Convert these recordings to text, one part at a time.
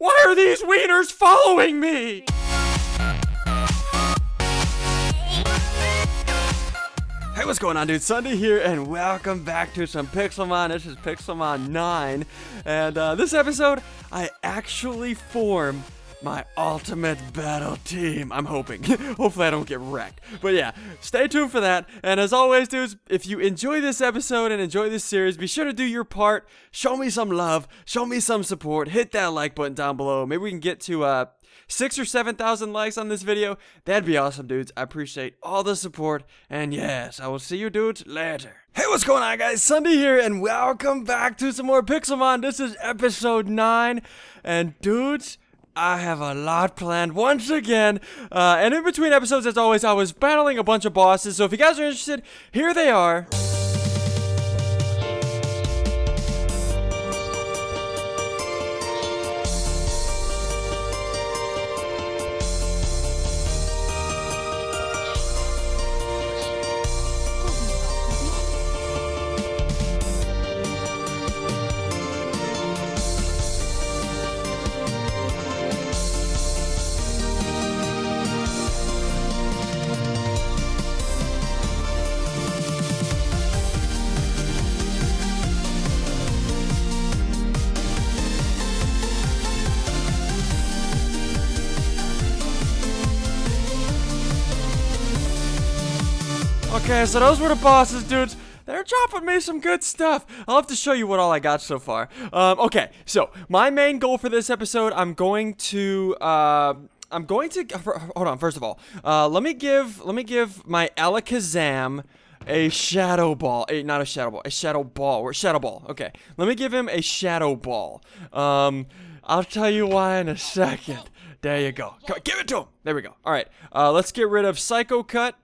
Why are these wieners following me? Hey, what's going on, dude? SSundee here, and welcome back to some Pixelmon. This is Pixelmon 9, and uh, this episode, I actually form my ultimate battle team. I'm hoping. Hopefully I don't get wrecked. But yeah, stay tuned for that. And as always, dudes, if you enjoy this episode and enjoy this series, be sure to do your part. Show me some love. Show me some support. Hit that like button down below. Maybe we can get to uh six or seven thousand likes on this video. That'd be awesome, dudes. I appreciate all the support. And yes, I will see you dudes later. Hey, what's going on, guys? SSundee here, and welcome back to some more Pixelmon. This is episode 9. And dudes, I have a lot planned once again. Uh, and in between episodes, as always, I was battling a bunch of bosses. So if you guys are interested, here they are. Okay, so those were the bosses, dudes. They're dropping me some good stuff. I'll have to show you what all I got so far. Um, okay, so my main goal for this episode, I'm going to, uh, I'm going to, hold on, first of all, uh, let me give, let me give my Alakazam a shadow ball, a, not a shadow ball, a shadow ball, or shadow ball, okay. Let me give him a shadow ball. Um, I'll tell you why in a second. There you go. Give it to him. There we go. All right, uh, let's get rid of Psycho Cut.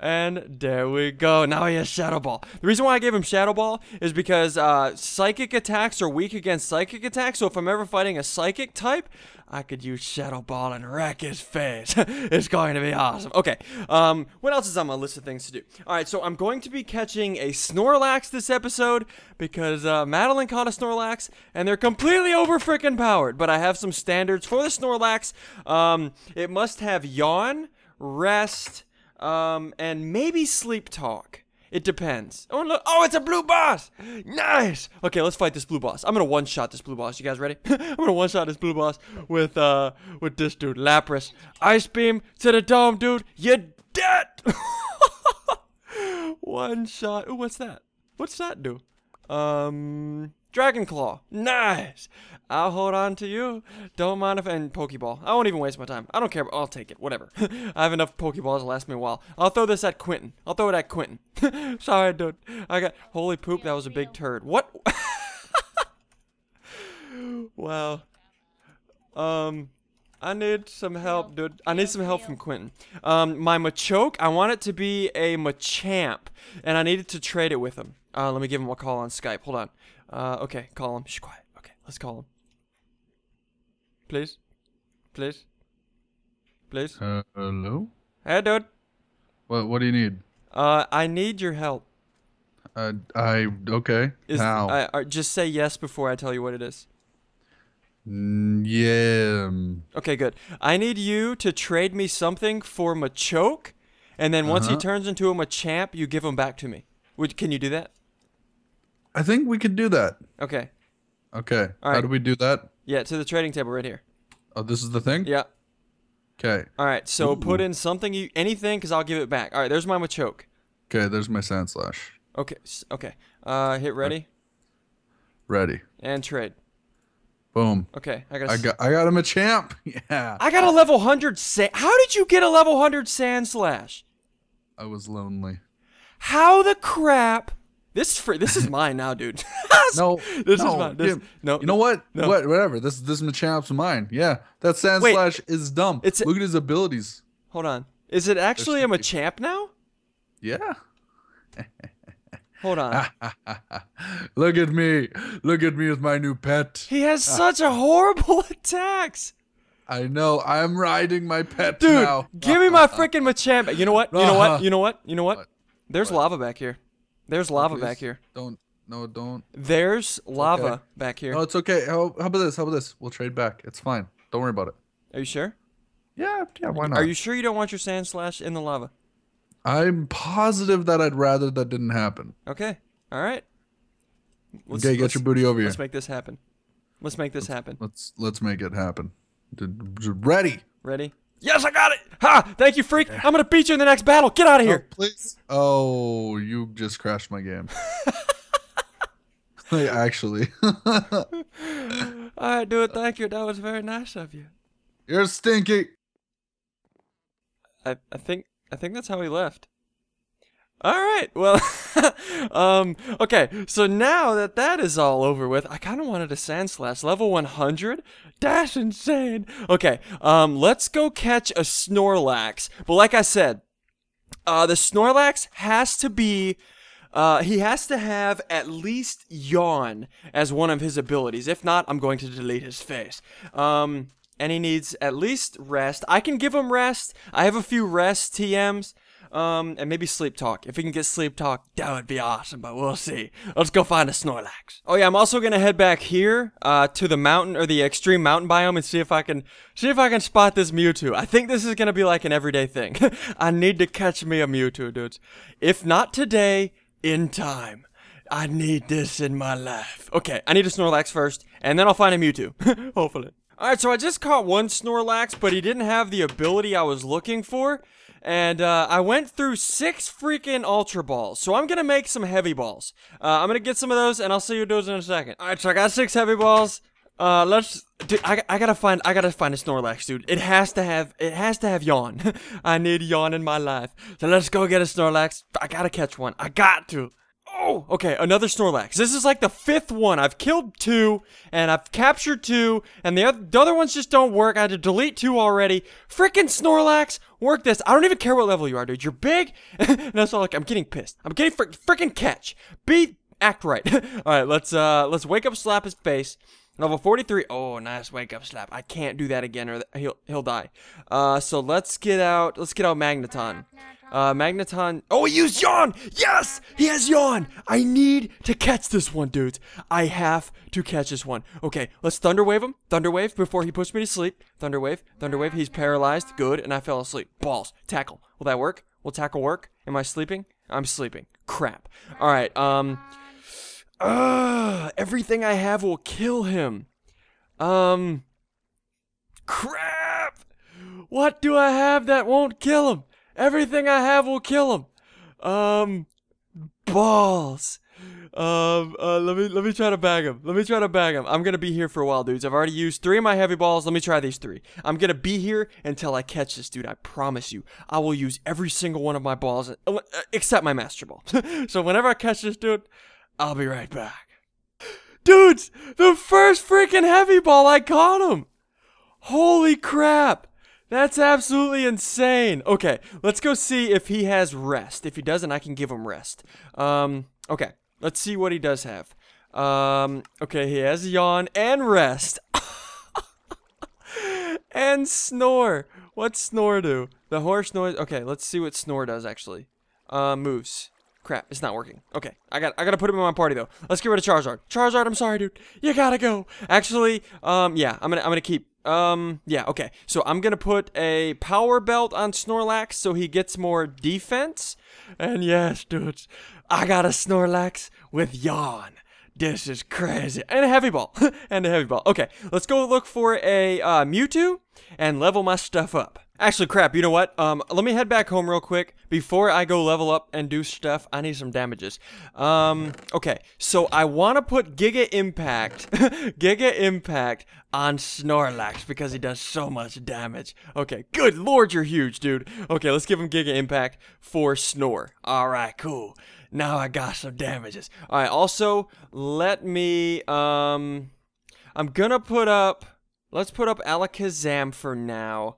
And there we go. Now he has Shadow Ball. The reason why I gave him Shadow Ball is because uh, psychic attacks are weak against psychic attacks. So if I'm ever fighting a psychic type, I could use Shadow Ball and wreck his face. it's going to be awesome. Okay, um, what else is on my list of things to do? All right, so I'm going to be catching a Snorlax this episode because uh, Madeline caught a Snorlax and they're completely over freaking powered. But I have some standards for the Snorlax. Um, it must have Yawn, Rest, um, and maybe sleep talk. It depends. Oh look! Oh, it's a blue boss. Nice. Okay, let's fight this blue boss. I'm gonna one shot this blue boss. You guys ready? I'm gonna one shot this blue boss with uh with this dude, Lapras. Ice beam to the dome, dude. You're dead. one shot. Ooh, what's that? What's that do? Um, Dragon Claw. Nice. I'll hold on to you. Don't mind if and Pokeball. I won't even waste my time. I don't care. I'll take it. Whatever. I have enough Pokeballs to last me a while. I'll throw this at Quentin. I'll throw it at Quentin. Sorry, dude. I got holy poop. That was a big turd. What? wow. Um. I need some help, dude. I need some help from Quentin. Um, my Machoke, I want it to be a Machamp, and I needed to trade it with him. Uh, let me give him a call on Skype. Hold on. Uh, okay, call him. Shh, quiet. Okay, let's call him. Please? Please? Please? Uh, hello? Hey, dude. What What do you need? Uh, I need your help. Uh, I okay. Is, How? I, I, just say yes before I tell you what it is. Mm, yeah. Okay, good. I need you to trade me something for Machoke, and then once he Uh-huh. turns into a Machamp, you give him back to me. Would can you do that? I think we could do that. Okay. Okay. All How do we do that? Yeah, to the trading table right here. Oh, this is the thing. Yeah. Okay. All right. So put in something you anything, cause I'll give it back. All right. There's my Machoke. Okay. There's my Sandslash. Okay. Okay. Uh, hit ready Ready. and trade. Boom. Okay. I got. I got I got him a champ. Yeah. I got a level 100 sand. How did you get a level 100 Sandslash? I was lonely. How the crap? This is free. This is mine now, dude. No. this no, is mine. This, no, You know what? No. What? Whatever. This this Machamp's mine. Yeah. That sand Wait. slash is dumb. It's Look at his abilities. Hold on. Is it actually a Machamp now? Yeah. Hold on. Look at me. Look at me with my new pet. he has such a horrible attacks. I know. I'm riding my pet Dude, now. give me my freaking Machamp. You know what? You know what? You know what? You know what? What? There's What? lava back here. There's lava Please, back here. Don't No, don't. There's lava okay. back here. No, it's okay. How, how about this? How about this? We'll trade back. It's fine. Don't worry about it. Are you sure? Yeah, yeah. Why not? Are you sure you don't want your Sandslash in the lava? I'm positive that I'd rather that didn't happen. Okay. All right. Let's, okay, get let's- your booty over here. Let's make this happen. Let's make this happen. Let's let's make it happen. Ready? Ready? Yes, I got it. Ha! Thank you, freak. I'm gonna beat you in the next battle. Get out of oh, here. Oh, please. Oh, you just crashed my game. like, actually, All right, dude. Thank you. That was very nice of you. you're stinky. I, I think I think that's how he left. All right. Well, um, okay. So now that that is all over with, I kind of wanted a Sandslash level 100. Dash insane. Okay. Um, let's go catch a Snorlax. But like I said, uh, the Snorlax has to be. Uh, he has to have at least yawn as one of his abilities. If not, I'm going to delete his face. Um, and he needs at least rest. I can give him rest. I have a few rest TMs. Um, and maybe sleep talk. If we can get sleep talk, that would be awesome, but we'll see. Let's go find a Snorlax. Oh yeah, I'm also gonna head back here, uh, to the mountain, or the extreme mountain biome and see if I can, see if I can spot this Mewtwo. I think this is gonna be like an everyday thing. I need to catch me a Mewtwo, dudes. If not today, in time. I need this in my life. Okay, I need a Snorlax first, and then I'll find a Mewtwo. Hopefully. Alright, so I just caught one Snorlax, but he didn't have the ability I was looking for. And uh, I went through six freaking Ultra Balls. So I'm to make some Heavy Balls. Uh, I'm to get some of those, and I'll see you those in a second. Alright, so I got six Heavy Balls. Uh, let's. Dude, I, I gotta find. I gotta find a Snorlax, dude. It has to have. It has to have yawn. I need yawn in my life. So let's go get a Snorlax. I gotta catch one. I got to. Oh, okay, another Snorlax. This is like the fifth one. I've killed two, and I've captured two, and the other, the other ones just don't work. I had to delete two already. Freaking Snorlax, work this. I don't even care what level you are, dude. You're big, and that's all. Like, I'm getting pissed. I'm getting fr- freaking catch. Be act right. all right, let's uh, let's wake up, slap his face. Level 43. Oh, nice wake up slap. I can't do that again, or th- he'll he'll die. Uh, so let's get out. Let's get out Magneton. Uh, Magneton. Oh, he used Yawn! Yes! He has Yawn! I need to catch this one, dudes. I have to catch this one. Okay, let's Thunder Wave him. Thunder Wave before he puts me to sleep. Thunder Wave. Thunder Wave. He's paralyzed. Good. And I fell asleep. Balls. Tackle. Will that work? Will tackle work? Am I sleeping? I'm sleeping. Crap. Alright, um... Uh, everything I have will kill him. Um... Crap! What do I have that won't kill him? Everything I have will kill him. Um, balls. Um, uh, let me let me try to bag him. Let me try to bag him. I'm gonna be here for a while, dudes. I've already used three of my heavy balls. Let me try these three. I'm gonna be here until I catch this dude. I promise you. I will use every single one of my balls, uh, except my master ball. so whenever I catch this dude, I'll be right back. Dudes, the first freaking heavy ball, I caught him. Holy crap. That's absolutely insane. Okay, let's go see if he has rest. If he doesn't, I can give him rest. Um, okay, let's see what he does have. Um, okay, he has yawn and rest. and snore. What's snore do? The horse noise. Okay, let's see what snore does actually. Uh, moves. Crap, it's not working. Okay, I got I gotta put him in my party though. Let's get rid of Charizard. Charizard, I'm sorry, dude. You gotta go. Actually, um, yeah, I'm gonna I'm gonna keep. Um, yeah, okay. So I'm gonna put a power belt on Snorlax so he gets more defense. And yes, dudes, I got a Snorlax with yawn. This is crazy. And a heavy ball. and a heavy ball. Okay, let's go look for a uh, Mewtwo and level my stuff up. Actually, crap, you know what? Um, let me head back home real quick. Before I go level up and do stuff, I need some damages. Um, okay, so I want to put Giga Impact, Giga Impact on Snorlax because he does so much damage. Okay, good lord, you're huge, dude. Okay, let's give him Giga Impact for Snore. Alright, cool. Now I got some damages. Alright, also, let me, um, I'm gonna put up, let's put up Alakazam for now.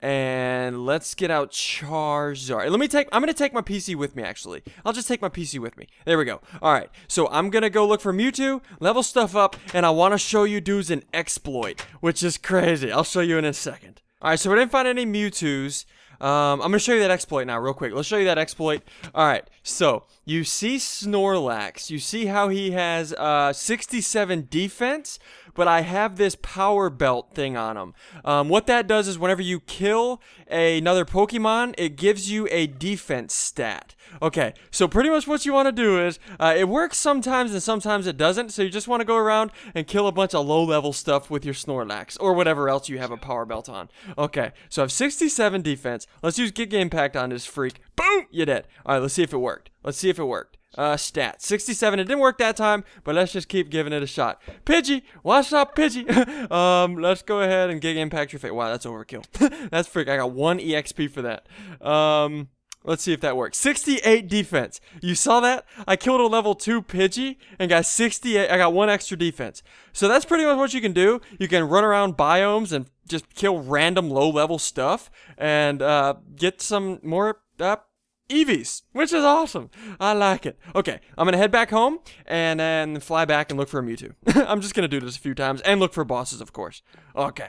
And let's get out Charizard. Let me take, I'm going to take my PC with me, actually. I'll just take my PC with me. There we go. All right. So I'm going to go look for Mewtwo, level stuff up, and I want to show you dudes an exploit, which is crazy. I'll show you in a second. All right. So we didn't find any Mewtwo's. Um, I'm gonna show you that exploit now, real quick. Let's show you that exploit. All right, so you see Snorlax. You see how he has uh, 67 defense, but I have this power belt thing on him. Um, what that does is whenever you kill another Pokemon, it gives you a defense stat. Okay, so pretty much what you want to do is, uh, it works sometimes and sometimes it doesn't, so you just want to go around and kill a bunch of low-level stuff with your Snorlax, or whatever else you have a power belt on. Okay, so I have 67 defense. Let's use Giga on this freak. Boom! You're dead. Alright, let's see if it worked. Let's see if it worked. Uh, stats. 67. It didn't work that time, but let's just keep giving it a shot. Pidgey! watch out, Pidgey? um, let's go ahead and Giga Impact your face. Wow, that's overkill. that's freak. I got one EXP for that. Um... Let's see if that works. 68 defense. You saw that? I killed a level 2 Pidgey and got 68. I got one extra defense. So that's pretty much what you can do. You can run around biomes and just kill random low level stuff and uh, get some more uh, Eevees, which is awesome. I like it. Okay, I'm gonna head back home and then fly back and look for a Mewtwo. I'm just gonna do this a few times and look for bosses, of course. Okay.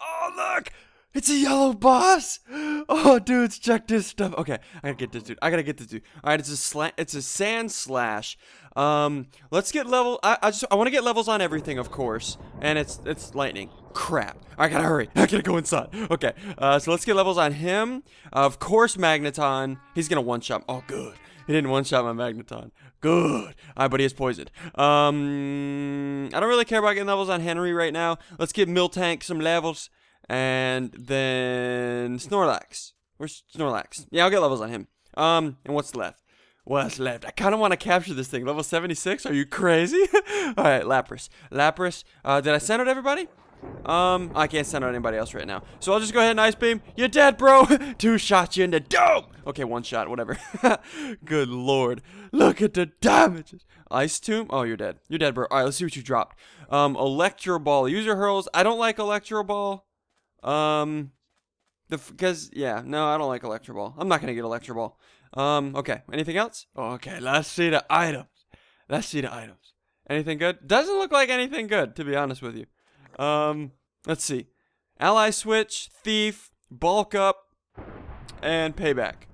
Oh, look! It's a yellow boss. Oh, dudes, check this stuff. Okay, I gotta get this dude. I gotta get this dude. All right, it's a slant. It's a Sandslash. Um, let's get level. I, I just I want to get levels on everything, of course. And it's it's lightning. Crap. I gotta hurry. I gotta go inside. Okay. Uh, so let's get levels on him. Uh, of course, Magneton. He's gonna one shot. Oh, good. He didn't one shot my Magneton. Good. Alright, but he is poisoned. Um, I don't really care about getting levels on Henry right now. Let's give Miltank some levels. And then Snorlax. Where's Snorlax? Yeah, I'll get levels on him. Um, and what's left? What's left? I kind of want to capture this thing. Level 76? Are you crazy? Alright, Lapras. Lapras. Uh, did I send out everybody? Um, I can't send out anybody else right now. So I'll just go ahead and Ice Beam. You're dead, bro. Two shots you in the dome. Okay, one shot, whatever. Good lord. Look at the damages. Ice Tomb. Oh, you're dead. You're dead, bro. All right, let's see what you dropped. Um, Electro Ball. User hurls. I don't like Electro Ball. Um, the because yeah, no, I don't like Electro Ball. I'm not gonna get Electro Ball. Um, okay. Anything else? Okay, let's see the items. Let's see the items. Anything good? Doesn't look like anything good, to be honest with you. Um, let's see. Ally Switch, Thief, Bulk Up, and Payback.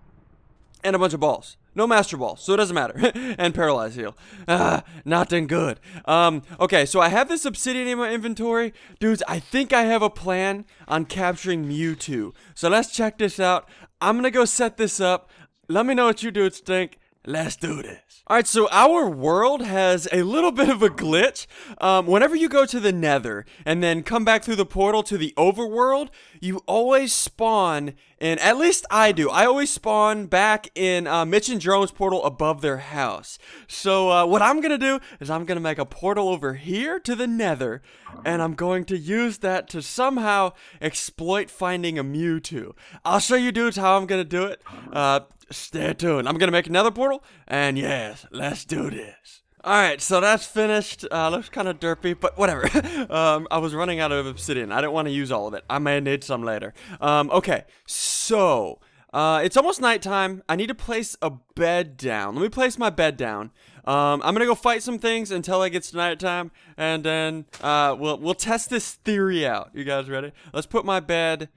And a bunch of balls. No Master Ball, so it doesn't matter. and Paralyze Heal. Ah, nothing good. Um, okay, so I have this Obsidian in my inventory. Dudes, I think I have a plan on capturing Mewtwo. So let's check this out. I'm gonna go set this up. Let me know what you dudes think. Let's do this. Alright, so our world has a little bit of a glitch. Um, whenever you go to the nether and then come back through the portal to the overworld, you always spawn in, at least I do, I always spawn back in uh, Mitch and Jerome's portal above their house. So uh, what I'm going to do is I'm going to make a portal over here to the nether, and I'm going to use that to somehow exploit finding a Mewtwo. I'll show you dudes how I'm going to do it. Uh, stay tuned. I'm to make another portal, and yes, let's do this. Alright, so that's finished. Uh, looks kind of derpy, but whatever. um, I was running out of obsidian. I didn't want to use all of it. I may need some later. Um, okay, so... Uh, it's almost nighttime. I need to place a bed down. Let me place my bed down. Um, I'm gonna go fight some things until it gets nighttime, and then uh, we'll we'll test this theory out. You guys ready? Let's put my bed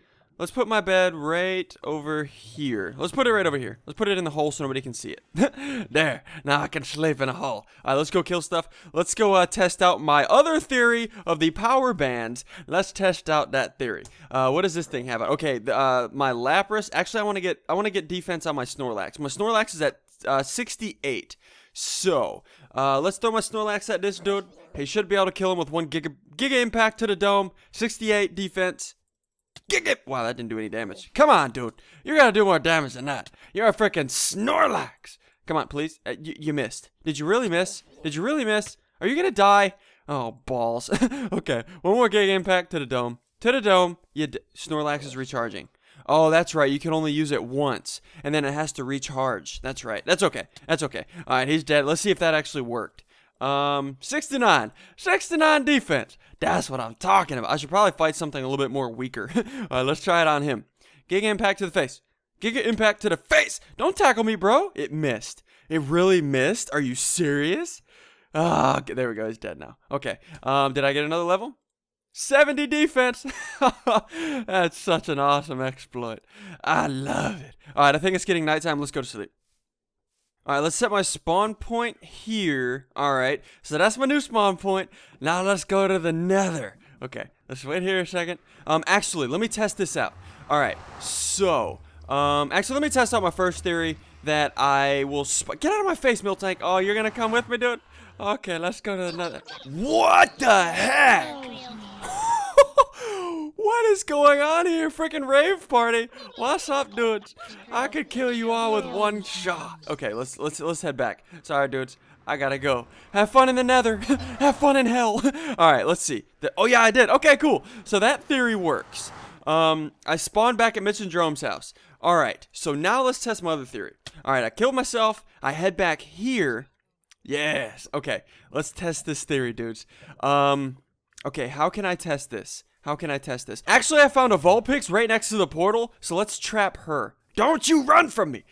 Let's put my bed right over here. Let's put it right over here. Let's put it in the hole so nobody can see it. there. Now I can sleep in a hole. All right, let's go kill stuff. Let's go uh, test out my other theory of the power bands. Let's test out that theory. Uh, what does this thing have? Okay, uh, my Lapras. Actually, I want to get I want to get defense on my Snorlax. My Snorlax is at uh, 68. So, uh, let's throw my Snorlax at this dude. He should be able to kill him with one Giga, Giga Impact to the dome. 68 defense. Wow, that didn't do any damage. Come on, dude. You're gonna do more damage than that. You're a freaking Snorlax. Come on, please. Uh, you missed. Did you really miss? Did you really miss? Are you gonna die? Oh, balls. okay, one more gig Impact to the dome. To the dome. You Snorlax is recharging. Oh, that's right. You can only use it once, and then it has to recharge. That's right. That's okay. That's okay. All right, he's dead. Let's see if that actually worked. Um, 69. 69 defense. That's what I'm talking about. I should probably fight something a little bit more weaker. Alright, let's try it on him. Giga impact to the face. Giga impact to the face. Don't tackle me, bro. It missed. It really missed. Are you serious? Ah, there we go. He's dead now. Okay. Um, did I get another level? 70 defense. That's such an awesome exploit. I love it. All right, I think it's getting nighttime. Let's go to sleep. All right, let's set my spawn point here. All right, so that's my new spawn point. Now let's go to the nether. Okay, let's wait here a second. Um, actually, let me test this out. All right, so, um, actually, let me test out my first theory that I will get out of my face, Miltank. Oh, you're gonna come with me, dude? Okay, let's go to another. What the heck? What is going on here? Freaking rave party. What's up, dudes? I could kill you all with one shot. Okay, let's let's let's head back. Sorry, dudes. I gotta go. Have fun in the nether. Have fun in hell. all right, let's see. The, oh yeah, I did. Okay, cool. So that theory works. Um, I spawned back at Mitch and Jerome's house. All right, so now let's test my other theory. All right, I killed myself. I head back here. Yes. Okay, let's test this theory, dudes. Um, okay, how can I test this? How can I test this? Actually, I found a Vulpix right next to the portal, so let's trap her. Don't you run from me!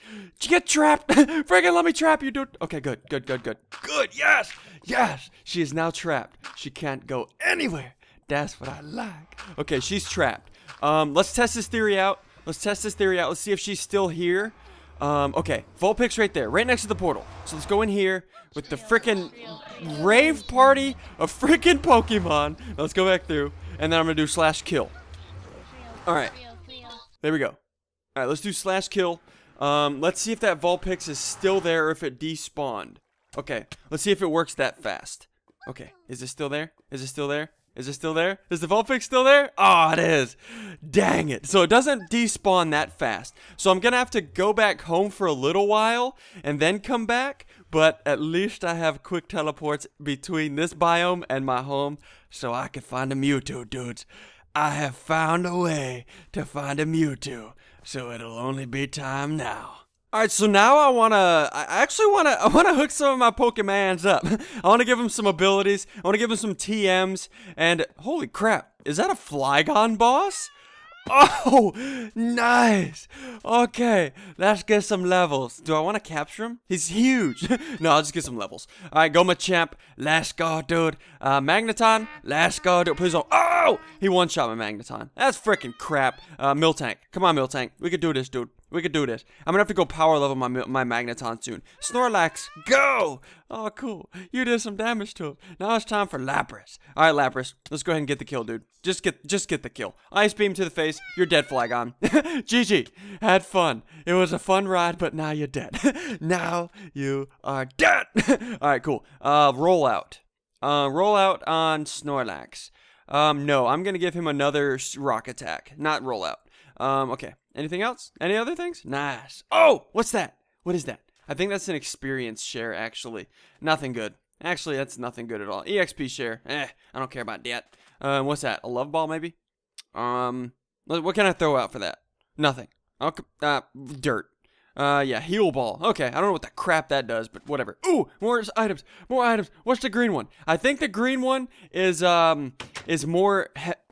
You get trapped! Friggin' let me trap you, dude! Okay, good, good, good, good. Good, yes! Yes! She is now trapped. She can't go anywhere. That's what I like. Okay, she's trapped. Um, let's test this theory out. Let's test this theory out. Let's see if she's still here. Um, okay, Vulpix right there, right next to the portal. So let's go in here with the freaking rave party of freaking Pokemon. Let's go back through, and then I'm gonna do slash kill. All right, there we go. All right, let's do slash kill. Um, let's see if that Vulpix is still there or if it despawned. Okay, let's see if it works that fast. Okay, is it still there? Is it still there? Is it still there? Is the Vulpix still there? Oh, it is. Dang it. So it doesn't despawn that fast. So I'm going to have to go back home for a little while and then come back. But at least I have quick teleports between this biome and my home so I can find a Mewtwo, dudes. I have found a way to find a Mewtwo. So it'll only be time now. All right, so now I want to, I actually want to, I want to hook some of my Pokemons up. I want to give them some abilities. I want to give them some TMs. And holy crap, is that a Flygon boss? Oh, nice. Okay, let's get some levels. Do I want to capture him? He's huge. no, I'll just get some levels. All right, go Machamp. Let's go, dude. Uh, Magneton. Let's go, dude. Please don't. Oh, he one-shot my Magneton. That's freaking crap. Uh, Miltank. Come on, Miltank. We can do this, dude. We could do this. I'm gonna have to go power level my my Magneton soon. Snorlax, go! Oh, cool. You did some damage to him. Now it's time for Lapras. All right, Lapras. Let's go ahead and get the kill, dude. Just get just get the kill. Ice beam to the face. You're dead, Flygon. GG. Had fun. It was a fun ride, but now you're dead. now you are dead. All right, cool. Uh, roll out. Uh, roll out on Snorlax. Um, no, I'm gonna give him another rock attack, not roll out. Um, okay. Anything else? Any other things? Nice. Oh, what's that? What is that? I think that's an experience share, actually. Nothing good. Actually, that's nothing good at all. EXP share. Eh, I don't care about that. Um, what's that? A love ball, maybe? Um, what can I throw out for that? Nothing. Okay, uh, dirt. Uh, yeah, heal ball. Okay, I don't know what the crap that does, but whatever. Ooh, more items, more items. What's the green one? I think the green one is, um, is more,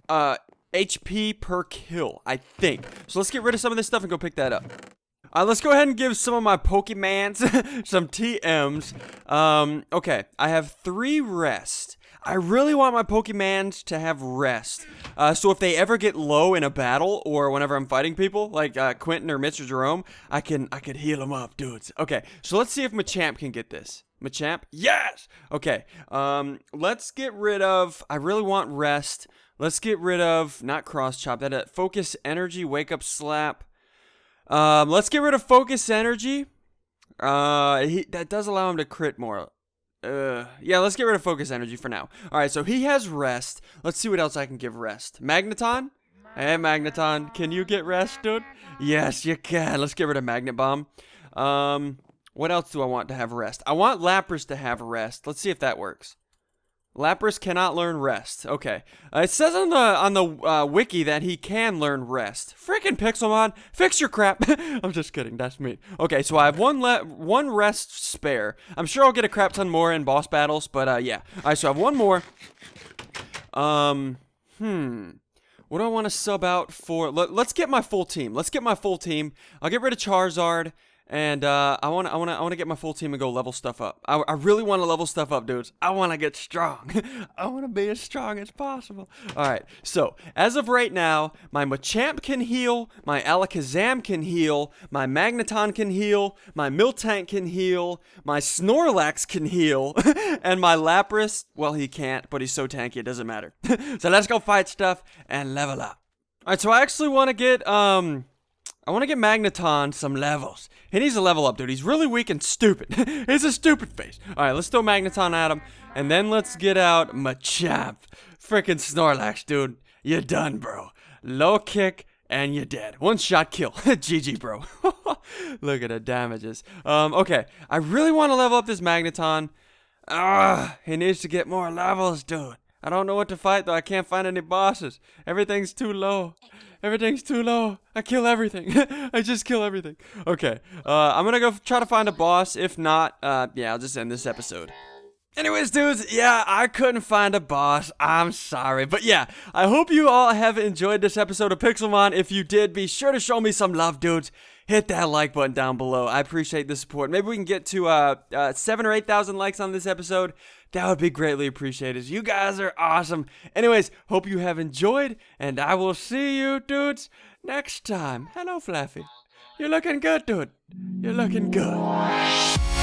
uh, HP per kill, I think. So let's get rid of some of this stuff and go pick that up. All right, let's go ahead and give some of my Pokemans some TMs. Um, okay, I have three rest. I really want my Pokemans to have rest. Uh, so if they ever get low in a battle or whenever I'm fighting people, like uh, Quentin or or Jerome, I can I can heal them up, dudes. Okay, so let's see if Machamp can get this. Machamp? Yes! Okay, um, let's get rid of... I really want rest. Let's get rid of, not cross chop, that uh, focus energy, wake up slap. Um, let's get rid of focus energy. Uh, he, that does allow him to crit more. Uh, yeah, let's get rid of focus energy for now. All right, so he has rest. Let's see what else I can give rest. Magneton? Hey, Magneton, can you get rest, dude? Yes, you can. Let's get rid of Magnet Bomb. Um, what else do I want to have rest? I want Lapras to have rest. Let's see if that works. Lapras cannot learn rest. Okay. Uh, it says on the on the uh, wiki that he can learn rest. Freaking Pixelmon, fix your crap. I'm just kidding. That's me. Okay, so I have one le one rest spare. I'm sure I'll get a crap ton more in boss battles, but uh, yeah. All right, so I have one more. Um, hmm. What do I want to sub out for? Let, us get my full team. Let's get my full team. I'll get rid of Charizard and uh, I want to I want I want to get my full team and go level stuff up. I, I really want to level stuff up, dudes. I want to get strong. I want to be as strong as possible. All right. So as of right now, my Machamp can heal, my Alakazam can heal, my Magneton can heal, my Miltank can heal, my Snorlax can heal, and my Lapras. Well, he can't, but he's so tanky it doesn't matter. so let's go fight stuff and level up. All right. So I actually want to get um. I want to get Magneton some levels. He needs a level up, dude. He's really weak and stupid. He's a stupid face. All right, let's throw Magneton at him. And then let's get out Machamp. Freaking Snorlax, dude. You're done, bro. Low kick, and you're dead. One shot kill. GG, bro. Look at the damages. Um, okay. I really want to level up this Magneton. Ah, he needs to get more levels, dude. I don't know what to fight, though. I can't find any bosses. Everything's too low. Everything's too low. I kill everything. I just kill everything. Okay. Uh, I'm gonna go try to find a boss. If not, uh, yeah, I'll just end this episode. Anyways, dudes, yeah, I couldn't find a boss. I'm sorry. But yeah, I hope you all have enjoyed this episode of Pixelmon. If you did, be sure to show me some love, dudes. Hit that like button down below. I appreciate the support. Maybe we can get to uh, uh, seven or 8,000 likes on this episode. That would be greatly appreciated. You guys are awesome. Anyways, hope you have enjoyed, and I will see you, dudes, next time. Hello, Fluffy. You're looking good, dude. You're looking good.